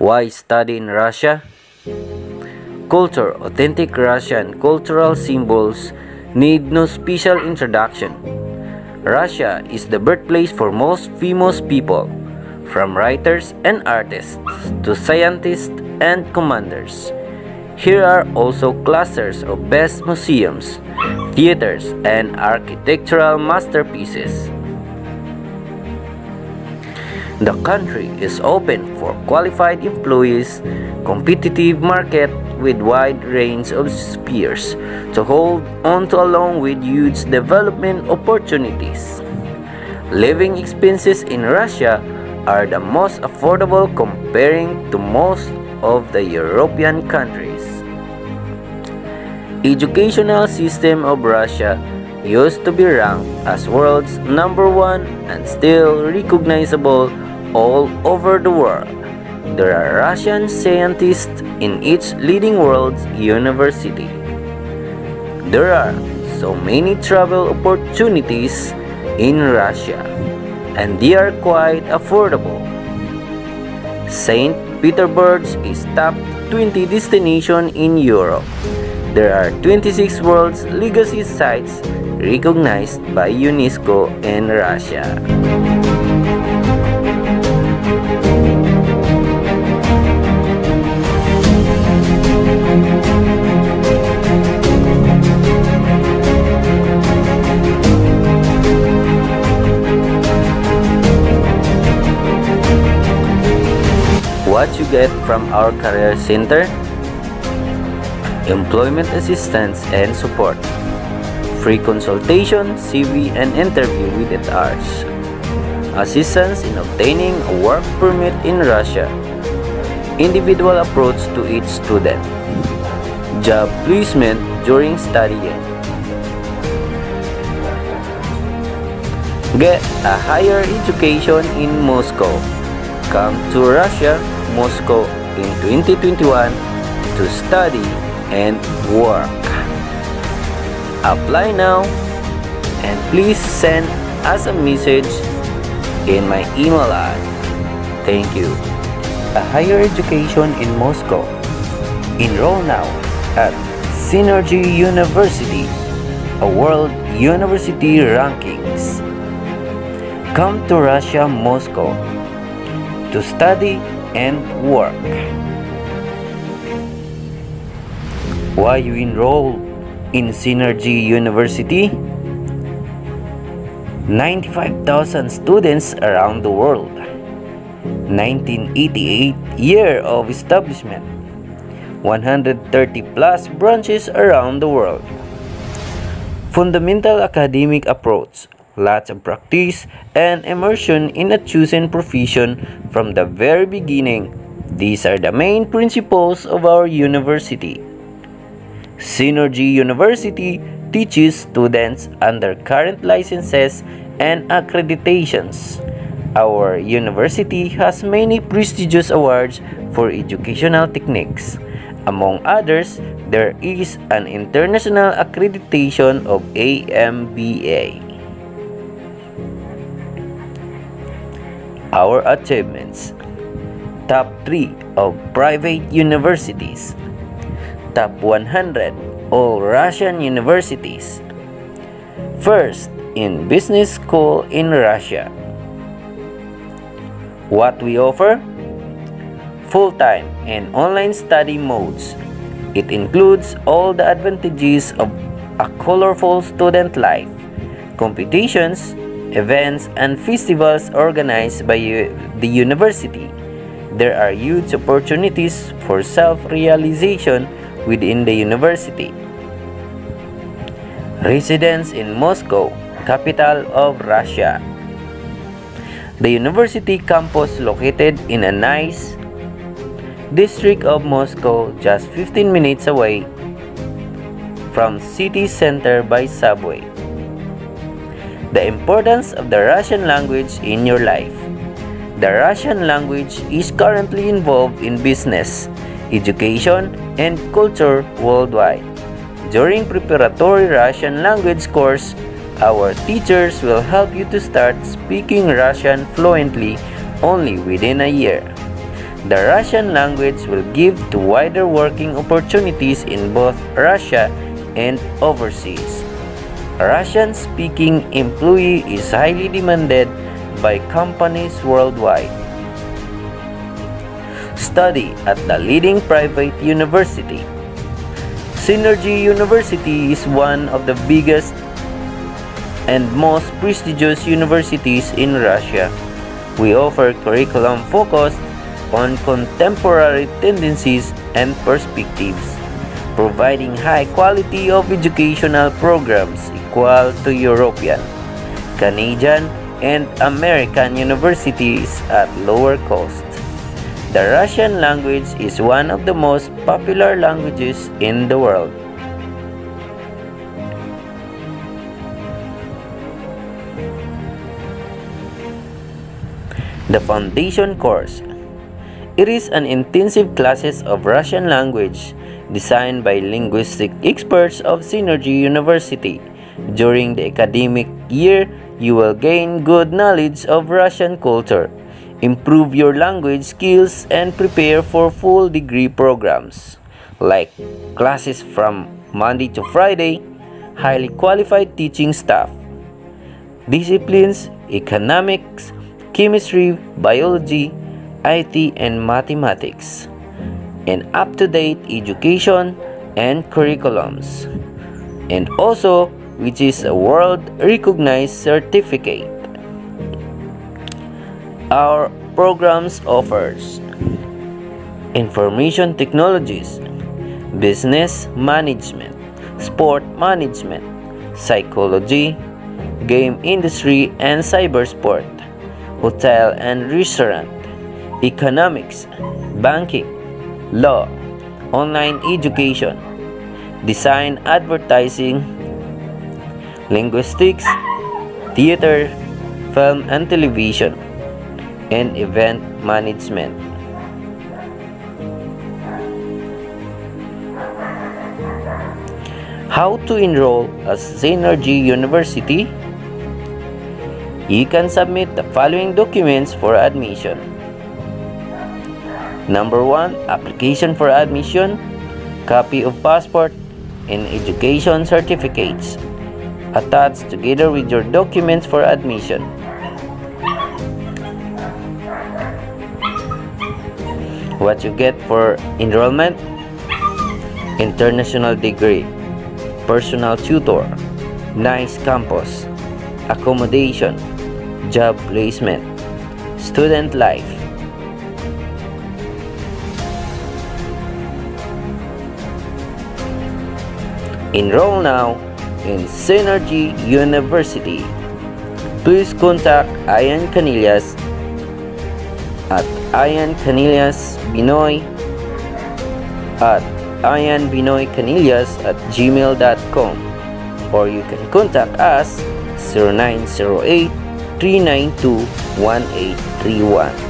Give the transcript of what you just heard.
Why study in Russia? Culture Authentic Russian cultural symbols need no special introduction. Russia is the birthplace for most famous people, from writers and artists to scientists and commanders. Here are also clusters of best museums, theaters, and architectural masterpieces. The country is open for qualified employees, competitive market with wide range of spheres to hold on to along with huge development opportunities. Living expenses in Russia are the most affordable comparing to most of the European countries. Educational system of Russia used to be ranked as world's number one and still recognizable all over the world. There are Russian scientists in each leading world university. There are so many travel opportunities in Russia, and they are quite affordable. St. Petersburg is top 20 destination in Europe. There are 26 world's Legacy Sites recognized by UNESCO in Russia. Get from our career center? Employment assistance and support. Free consultation, CV and interview with HRs. Assistance in obtaining a work permit in Russia. Individual approach to each student. Job placement during studying. Get a higher education in Moscow. Come to Russia Moscow in 2021 to study and work. Apply now and please send us a message in my email. Thank you. A higher education in Moscow. Enroll now at Synergy University, a world university rankings. Come to Russia, Moscow to study and work. Why you enroll in Synergy University? 95,000 students around the world. 1988 year of establishment. 130 plus branches around the world. Fundamental academic approach lots of practice, and immersion in a chosen profession from the very beginning. These are the main principles of our university. Synergy University teaches students under current licenses and accreditations. Our university has many prestigious awards for educational techniques. Among others, there is an international accreditation of AMBA. Our achievements. Top 3 of private universities. Top 100 all Russian universities. First in business school in Russia. What we offer? Full-time and online study modes. It includes all the advantages of a colorful student life, competitions, events, and festivals organized by the university. There are huge opportunities for self-realization within the university. Residence in Moscow, capital of Russia. The university campus located in a nice district of Moscow just 15 minutes away from city center by subway. The importance of the Russian language in your life. The Russian language is currently involved in business, education, and culture worldwide. During preparatory Russian language course, our teachers will help you to start speaking Russian fluently only within a year. The Russian language will give to wider working opportunities in both Russia and overseas. Russian-speaking employee is highly demanded by companies worldwide. Study at the leading private university. Synergy University is one of the biggest and most prestigious universities in Russia. We offer curriculum focused on contemporary tendencies and perspectives, providing high quality of educational programs equal to European, Canadian, and American universities at lower cost. The Russian language is one of the most popular languages in the world. The Foundation Course It is an intensive classes of Russian language designed by linguistic experts of Synergy University. During the academic year, you will gain good knowledge of Russian culture, improve your language skills, and prepare for full degree programs like classes from Monday to Friday, highly qualified teaching staff, disciplines, economics, chemistry, biology, IT, and mathematics, and up-to-date education and curriculums, and also which is a world-recognized certificate. Our programs offers information technologies, business management, sport management, psychology, game industry and cybersport hotel and restaurant, economics, banking, law, online education, design advertising, linguistics, theater, film and television, and event management. How to enroll at Synergy University? you can submit the following documents for admission. Number 1. Application for admission, copy of passport, and education certificates attached together with your documents for admission. What you get for enrollment? International degree, personal tutor, nice campus, accommodation, job placement, student life. Enroll now in Synergy University. Please contact Ian Canillas at Ian Canillas Binoy at ianbinoycanillas at gmail.com or you can contact us 0908 392 1831.